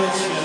with you.